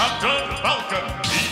Captain Falcon.